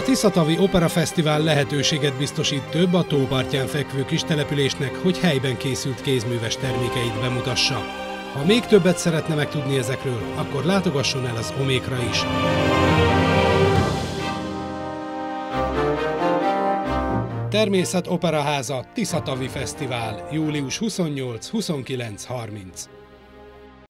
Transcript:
A Tiszatavi Opera Fesztivál lehetőséget biztosít több a tópartján fekvő kis településnek, hogy helyben készült kézműves termékeit bemutassa. Ha még többet szeretne megtudni ezekről, akkor látogasson el az Omékra is. Természet Operaháza Tiszatavi Fesztivál, július 28-29-30.